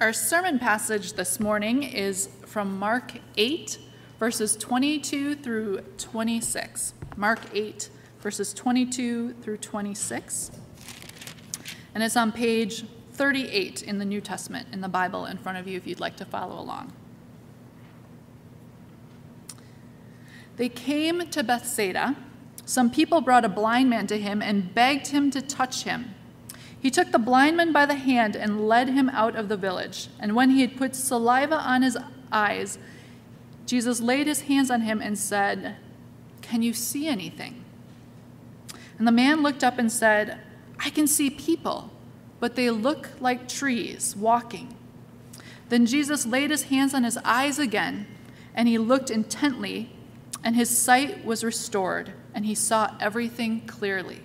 Our sermon passage this morning is from Mark 8, verses 22 through 26. Mark 8, verses 22 through 26. And it's on page 38 in the New Testament in the Bible in front of you if you'd like to follow along. They came to Bethsaida. Some people brought a blind man to him and begged him to touch him. He took the blind man by the hand and led him out of the village. And when he had put saliva on his eyes, Jesus laid his hands on him and said, Can you see anything? And the man looked up and said, I can see people, but they look like trees walking. Then Jesus laid his hands on his eyes again, and he looked intently, and his sight was restored, and he saw everything clearly.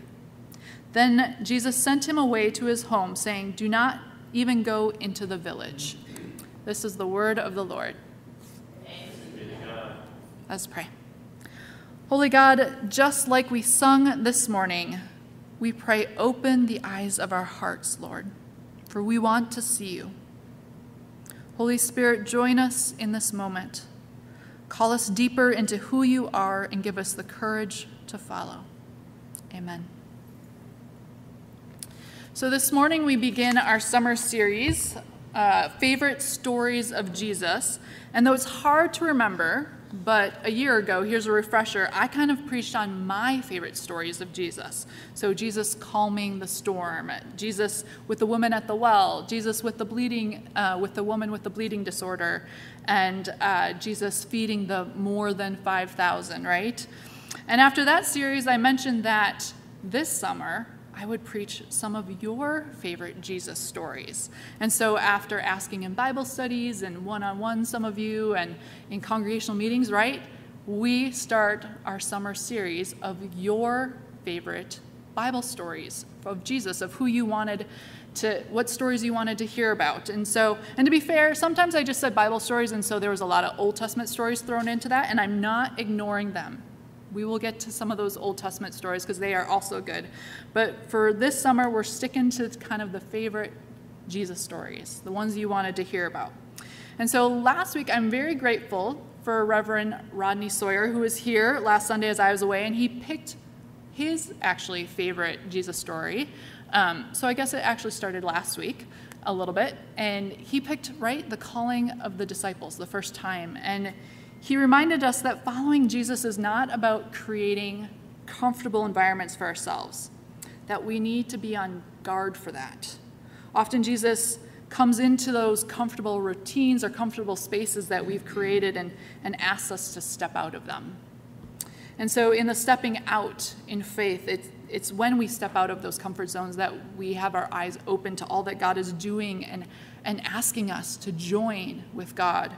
Then Jesus sent him away to his home, saying, Do not even go into the village. This is the word of the Lord. Let's pray. Holy God, just like we sung this morning, we pray, open the eyes of our hearts, Lord, for we want to see you. Holy Spirit, join us in this moment. Call us deeper into who you are and give us the courage to follow. Amen. So, this morning we begin our summer series, uh, Favorite Stories of Jesus. And though it's hard to remember, but a year ago, here's a refresher, I kind of preached on my favorite stories of Jesus. So, Jesus calming the storm, Jesus with the woman at the well, Jesus with the bleeding, uh, with the woman with the bleeding disorder, and uh, Jesus feeding the more than 5,000, right? And after that series, I mentioned that this summer, I would preach some of your favorite Jesus stories. And so, after asking in Bible studies and one on one, some of you, and in congregational meetings, right, we start our summer series of your favorite Bible stories of Jesus, of who you wanted to, what stories you wanted to hear about. And so, and to be fair, sometimes I just said Bible stories, and so there was a lot of Old Testament stories thrown into that, and I'm not ignoring them. We will get to some of those Old Testament stories because they are also good. But for this summer, we're sticking to kind of the favorite Jesus stories, the ones you wanted to hear about. And so last week, I'm very grateful for Reverend Rodney Sawyer, who was here last Sunday as I was away, and he picked his actually favorite Jesus story. Um, so I guess it actually started last week a little bit, and he picked right the calling of the disciples the first time, and he reminded us that following Jesus is not about creating comfortable environments for ourselves, that we need to be on guard for that. Often, Jesus comes into those comfortable routines or comfortable spaces that we've created and, and asks us to step out of them. And so, in the stepping out in faith, it's, it's when we step out of those comfort zones that we have our eyes open to all that God is doing and, and asking us to join with God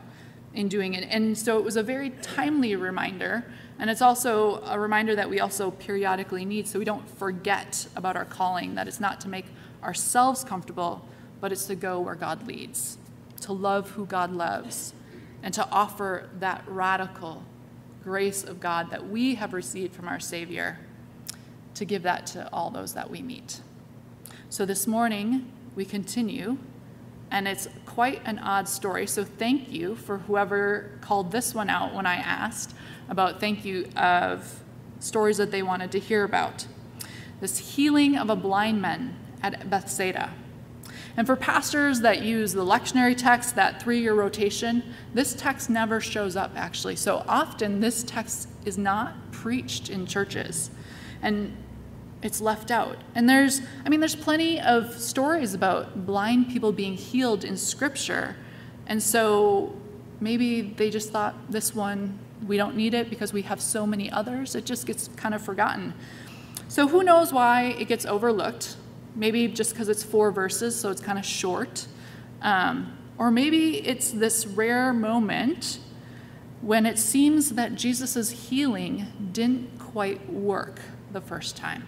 in doing it. And so it was a very timely reminder. And it's also a reminder that we also periodically need so we don't forget about our calling, that it's not to make ourselves comfortable, but it's to go where God leads, to love who God loves, and to offer that radical grace of God that we have received from our Savior, to give that to all those that we meet. So this morning, we continue and it's quite an odd story. So thank you for whoever called this one out when I asked about thank you of stories that they wanted to hear about. This healing of a blind man at Bethsaida. And for pastors that use the lectionary text, that three year rotation, this text never shows up actually. So often this text is not preached in churches. And it's left out. And there's, I mean, there's plenty of stories about blind people being healed in Scripture. And so maybe they just thought this one, we don't need it because we have so many others. It just gets kind of forgotten. So who knows why it gets overlooked? Maybe just because it's four verses, so it's kind of short. Um, or maybe it's this rare moment when it seems that Jesus' healing didn't quite work the first time.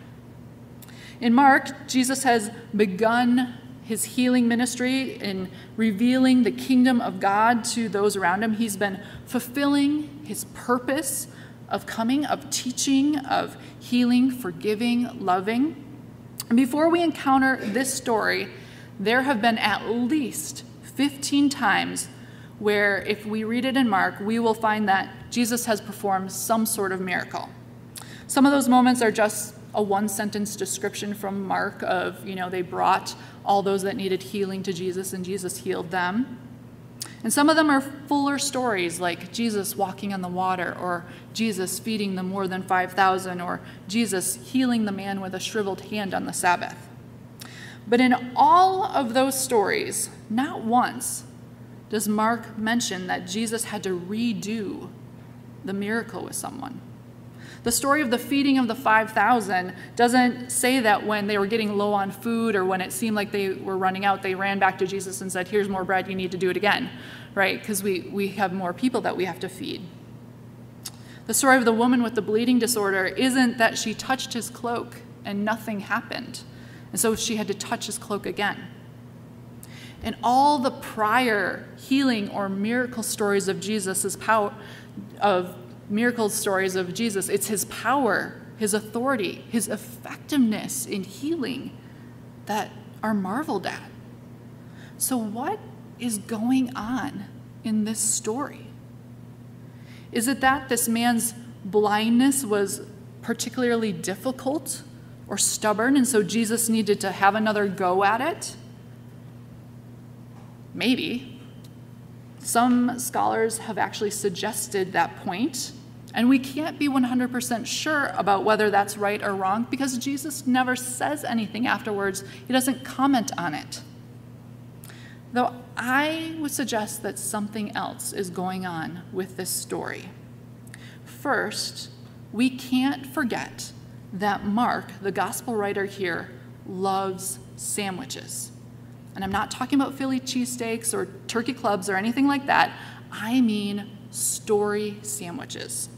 In Mark, Jesus has begun his healing ministry in revealing the kingdom of God to those around him. He's been fulfilling his purpose of coming, of teaching, of healing, forgiving, loving. And before we encounter this story, there have been at least 15 times where, if we read it in Mark, we will find that Jesus has performed some sort of miracle. Some of those moments are just a one sentence description from Mark of, you know, they brought all those that needed healing to Jesus and Jesus healed them. And some of them are fuller stories like Jesus walking on the water, or Jesus feeding the more than 5,000, or Jesus healing the man with a shriveled hand on the Sabbath. But in all of those stories, not once does Mark mention that Jesus had to redo the miracle with someone. The story of the feeding of the 5,000 doesn't say that when they were getting low on food or when it seemed like they were running out, they ran back to Jesus and said, Here's more bread, you need to do it again, right? Because we, we have more people that we have to feed. The story of the woman with the bleeding disorder isn't that she touched his cloak and nothing happened. And so she had to touch his cloak again. And all the prior healing or miracle stories of Jesus' power, of miracle stories of Jesus, it's his power, his authority, his effectiveness in healing that are marveled at. So, what is going on in this story? Is it that this man's blindness was particularly difficult or stubborn, and so Jesus needed to have another go at it? Maybe. Some scholars have actually suggested that point, and we can't be 100% sure about whether that's right or wrong because Jesus never says anything afterwards. He doesn't comment on it. Though I would suggest that something else is going on with this story. First, we can't forget that Mark, the gospel writer here, loves sandwiches. And I'm not talking about Philly cheesesteaks or turkey clubs or anything like that. I mean story sandwiches.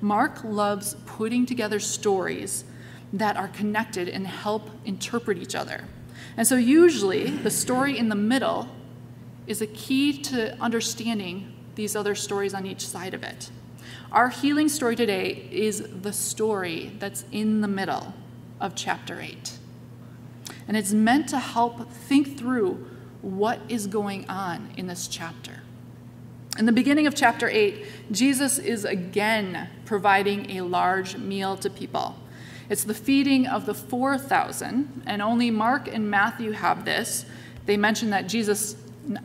Mark loves putting together stories that are connected and help interpret each other. And so, usually, the story in the middle is a key to understanding these other stories on each side of it. Our healing story today is the story that's in the middle of chapter 8. And it's meant to help think through what is going on in this chapter. In the beginning of chapter 8, Jesus is again providing a large meal to people. It's the feeding of the 4,000, and only Mark and Matthew have this. They mention that Jesus,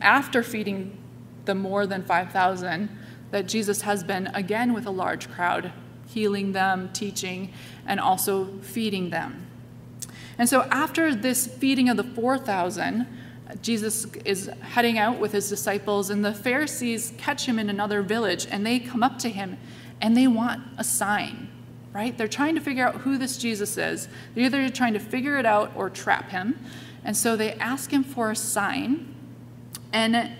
after feeding the more than 5,000, that Jesus has been again with a large crowd, healing them, teaching, and also feeding them. And so after this feeding of the 4,000, Jesus is heading out with his disciples, and the Pharisees catch him in another village, and they come up to him and they want a sign, right? They're trying to figure out who this Jesus is. They're either trying to figure it out or trap him. And so they ask him for a sign. And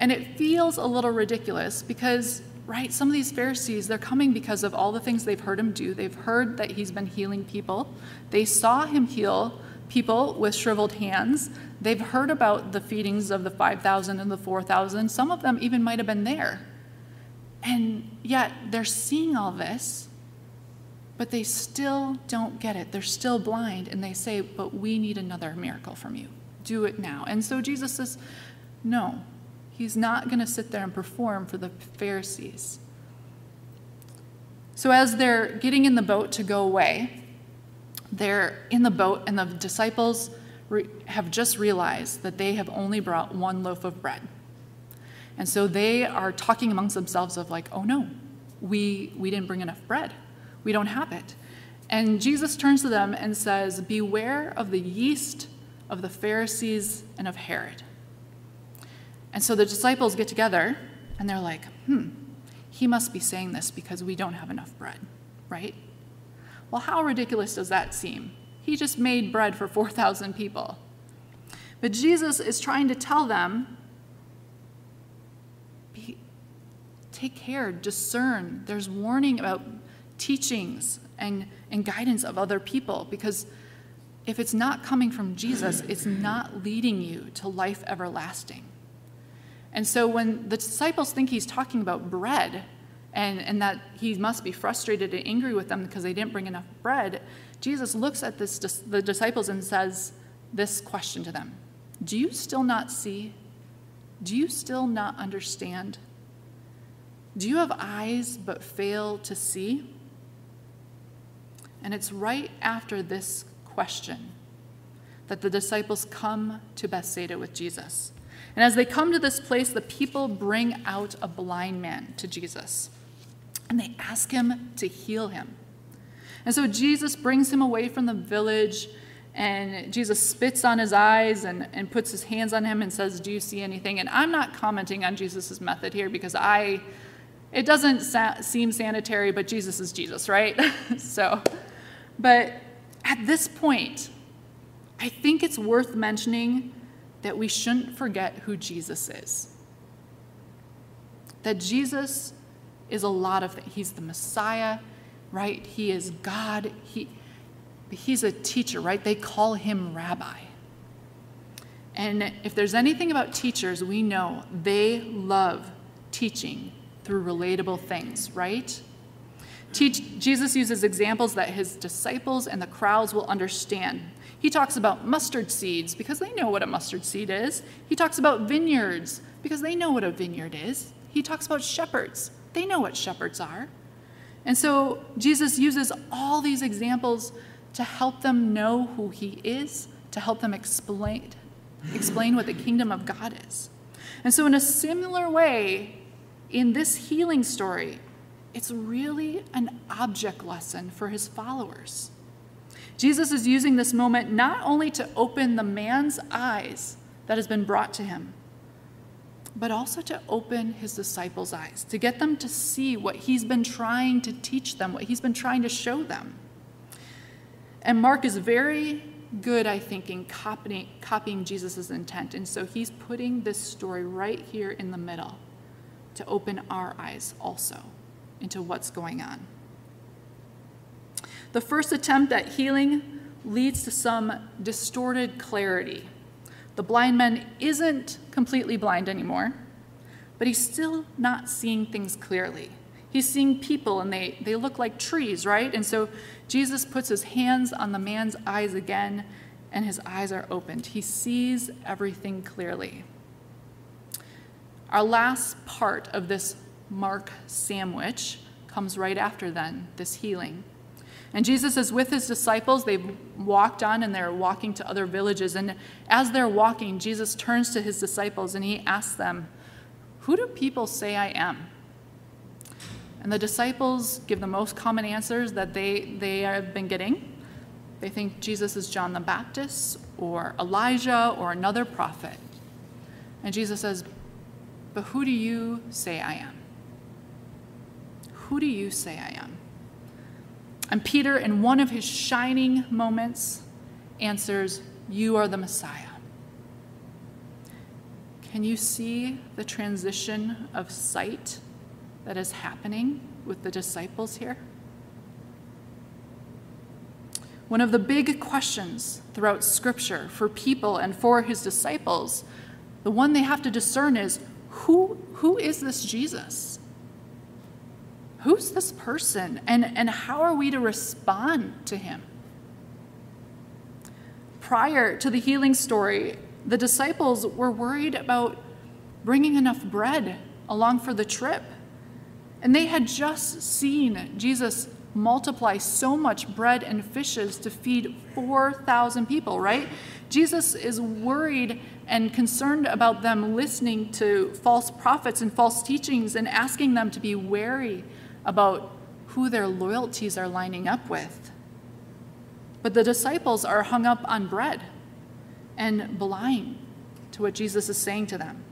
and it feels a little ridiculous because, right, some of these Pharisees, they're coming because of all the things they've heard him do. They've heard that he's been healing people, they saw him heal people with shriveled hands. They've heard about the feedings of the 5,000 and the 4,000. Some of them even might have been there. And yet they're seeing all this, but they still don't get it. They're still blind, and they say, But we need another miracle from you. Do it now. And so Jesus says, No, He's not going to sit there and perform for the Pharisees. So, as they're getting in the boat to go away, they're in the boat, and the disciples have just realized that they have only brought one loaf of bread. And so they are talking amongst themselves of like, oh no, we, we didn't bring enough bread. We don't have it. And Jesus turns to them and says, Beware of the yeast of the Pharisees and of Herod. And so the disciples get together and they're like, hmm, he must be saying this because we don't have enough bread, right? Well, how ridiculous does that seem? He just made bread for 4,000 people. But Jesus is trying to tell them take care, discern. There's warning about teachings and, and guidance of other people because if it's not coming from Jesus, it's not leading you to life everlasting. And so when the disciples think he's talking about bread and, and that he must be frustrated and angry with them because they didn't bring enough bread, Jesus looks at this, the disciples and says this question to them Do you still not see Do you still not understand? Do you have eyes but fail to see? And it's right after this question that the disciples come to Bethsaida with Jesus. And as they come to this place, the people bring out a blind man to Jesus. And they ask him to heal him. And so Jesus brings him away from the village, and Jesus spits on his eyes and, and puts his hands on him and says, Do you see anything? And I'm not commenting on Jesus' method here because I, it doesn't sa- seem sanitary, but Jesus is Jesus, right? so, but at this point, I think it's worth mentioning that we shouldn't forget who Jesus is. That Jesus is a lot of things. He's the Messiah, right? He is God. He, he's a teacher, right? They call him rabbi. And if there's anything about teachers, we know they love teaching through relatable things, right? Teach, Jesus uses examples that his disciples and the crowds will understand. He talks about mustard seeds because they know what a mustard seed is. He talks about vineyards because they know what a vineyard is. He talks about shepherds. They know what shepherds are. And so Jesus uses all these examples to help them know who he is, to help them explain, explain what the kingdom of God is. And so, in a similar way, in this healing story, it's really an object lesson for his followers. Jesus is using this moment not only to open the man's eyes that has been brought to him, but also to open his disciples' eyes, to get them to see what he's been trying to teach them, what he's been trying to show them. And Mark is very good, I think, in copying, copying Jesus' intent. And so he's putting this story right here in the middle to open our eyes also into what's going on. The first attempt at healing leads to some distorted clarity. The blind man isn't completely blind anymore, but he's still not seeing things clearly. He's seeing people and they, they look like trees, right? And so Jesus puts his hands on the man's eyes again, and his eyes are opened. He sees everything clearly. Our last part of this Mark sandwich comes right after then, this healing. And Jesus is with his disciples. They've walked on and they're walking to other villages. And as they're walking, Jesus turns to his disciples and he asks them, Who do people say I am? And the disciples give the most common answers that they, they have been getting. They think Jesus is John the Baptist or Elijah or another prophet. And Jesus says, But who do you say I am? Who do you say I am? And Peter, in one of his shining moments, answers, You are the Messiah. Can you see the transition of sight that is happening with the disciples here? One of the big questions throughout Scripture for people and for his disciples, the one they have to discern is who, who is this Jesus? Who's this person and, and how are we to respond to him? Prior to the healing story, the disciples were worried about bringing enough bread along for the trip. And they had just seen Jesus multiply so much bread and fishes to feed 4,000 people, right? Jesus is worried and concerned about them listening to false prophets and false teachings and asking them to be wary about who their loyalties are lining up with. But the disciples are hung up on bread and blind to what Jesus is saying to them.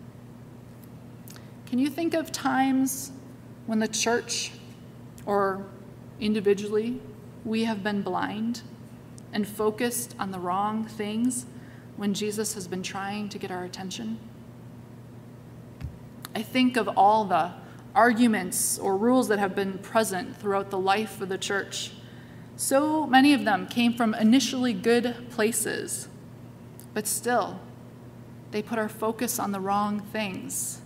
Can you think of times when the church or individually we have been blind and focused on the wrong things when Jesus has been trying to get our attention? I think of all the arguments or rules that have been present throughout the life of the church. So many of them came from initially good places, but still, they put our focus on the wrong things.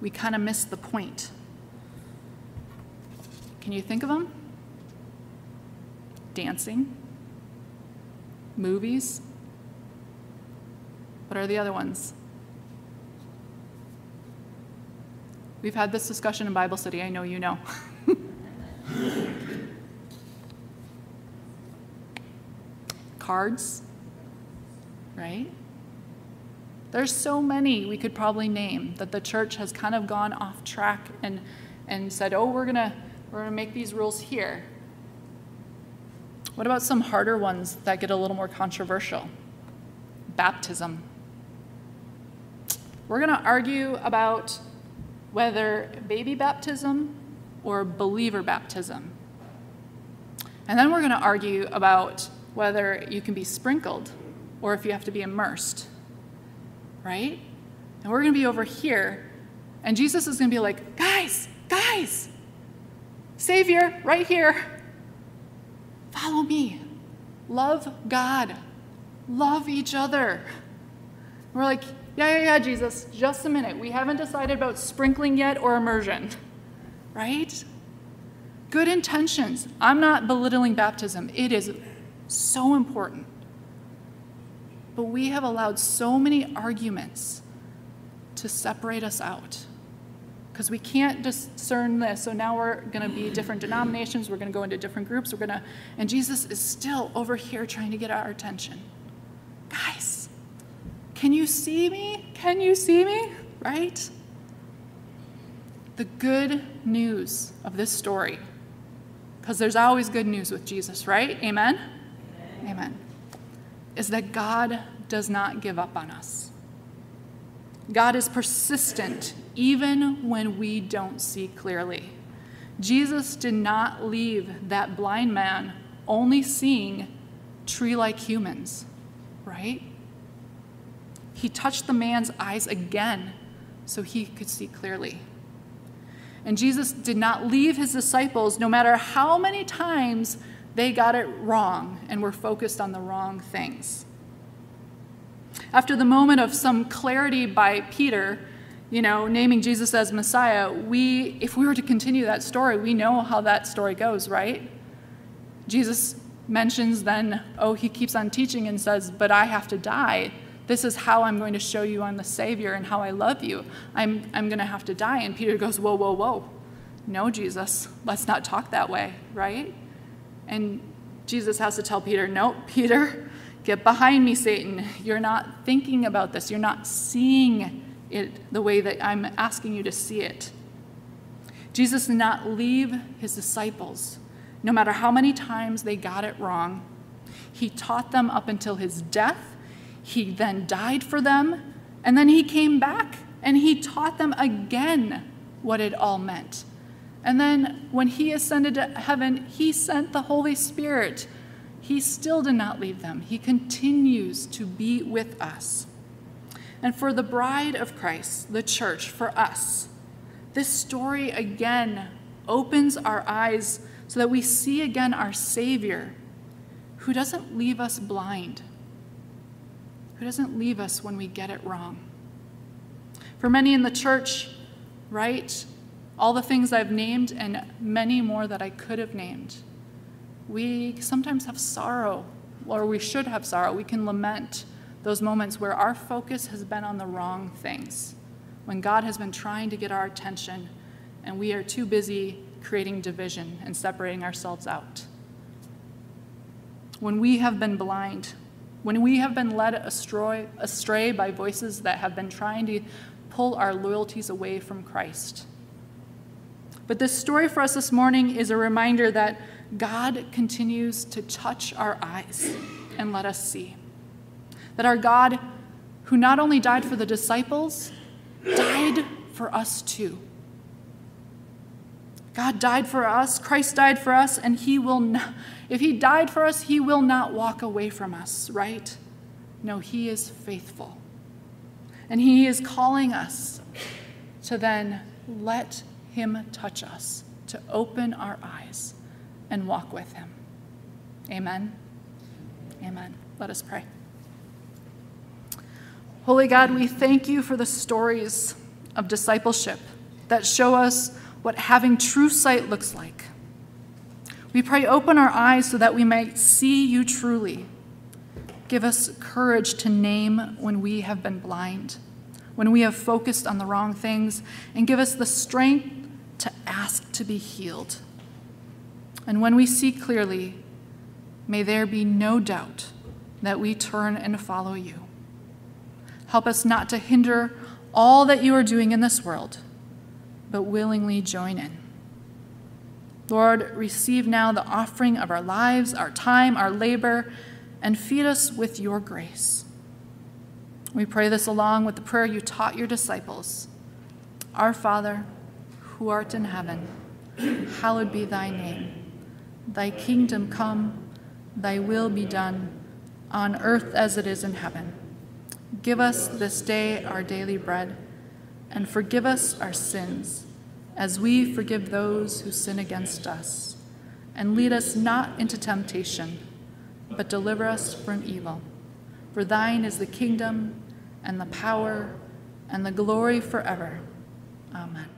We kind of miss the point. Can you think of them? Dancing, movies. What are the other ones? We've had this discussion in Bible study. I know you know. Cards, right? There's so many we could probably name that the church has kind of gone off track and, and said, oh, we're going to we're to make these rules here. What about some harder ones that get a little more controversial? Baptism. We're going to argue about whether baby baptism or believer baptism. And then we're going to argue about whether you can be sprinkled or if you have to be immersed. Right? And we're going to be over here, and Jesus is going to be like, guys, guys, Savior, right here. Follow me. Love God. Love each other. We're like, yeah, yeah, yeah, Jesus, just a minute. We haven't decided about sprinkling yet or immersion, right? Good intentions. I'm not belittling baptism, it is so important. But we have allowed so many arguments to separate us out because we can't discern this. So now we're going to be different denominations, we're going to go into different groups, we're going to, and Jesus is still over here trying to get our attention. Guys, can you see me? Can you see me? Right? The good news of this story, because there's always good news with Jesus, right? Amen? Amen? Amen. Is that God does not give up on us. God is persistent even when we don't see clearly. Jesus did not leave that blind man only seeing tree like humans, right? He touched the man's eyes again so he could see clearly. And Jesus did not leave his disciples, no matter how many times they got it wrong and were focused on the wrong things. After the moment of some clarity by Peter, you know, naming Jesus as Messiah, we, if we were to continue that story, we know how that story goes, right? Jesus mentions then, oh, he keeps on teaching and says, but I have to die. This is how I'm going to show you I'm the Savior and how I love you. I'm, I'm going to have to die. And Peter goes, whoa, whoa, whoa. No, Jesus, let's not talk that way, right? And Jesus has to tell Peter, no, Peter, get behind me, Satan. You're not thinking about this. You're not seeing it the way that I'm asking you to see it. Jesus did not leave his disciples, no matter how many times they got it wrong. He taught them up until his death. He then died for them, and then he came back and he taught them again what it all meant. And then when he ascended to heaven, he sent the Holy Spirit. He still did not leave them, he continues to be with us. And for the bride of Christ, the church, for us, this story again opens our eyes so that we see again our Savior who doesn't leave us blind, who doesn't leave us when we get it wrong. For many in the church, right, all the things I've named and many more that I could have named, we sometimes have sorrow, or we should have sorrow. We can lament those moments where our focus has been on the wrong things, when God has been trying to get our attention and we are too busy creating division and separating ourselves out. When we have been blind, when we have been led astray, astray by voices that have been trying to pull our loyalties away from Christ. But this story for us this morning is a reminder that God continues to touch our eyes and let us see. That our God, who not only died for the disciples, died for us too. God died for us, Christ died for us, and he will not, if he died for us, he will not walk away from us, right? No, he is faithful. And he is calling us to then let him touch us, to open our eyes and walk with him. Amen. Amen. Let us pray. Holy God, we thank you for the stories of discipleship that show us what having true sight looks like. We pray, open our eyes so that we might see you truly. Give us courage to name when we have been blind. when we have focused on the wrong things, and give us the strength to ask to be healed. And when we see clearly, may there be no doubt that we turn and follow you. Help us not to hinder all that you are doing in this world, but willingly join in. Lord, receive now the offering of our lives, our time, our labor, and feed us with your grace. We pray this along with the prayer you taught your disciples Our Father, who art in heaven, hallowed be thy name. Thy kingdom come, thy will be done, on earth as it is in heaven. Give us this day our daily bread, and forgive us our sins, as we forgive those who sin against us. And lead us not into temptation, but deliver us from evil. For thine is the kingdom, and the power, and the glory forever. Amen.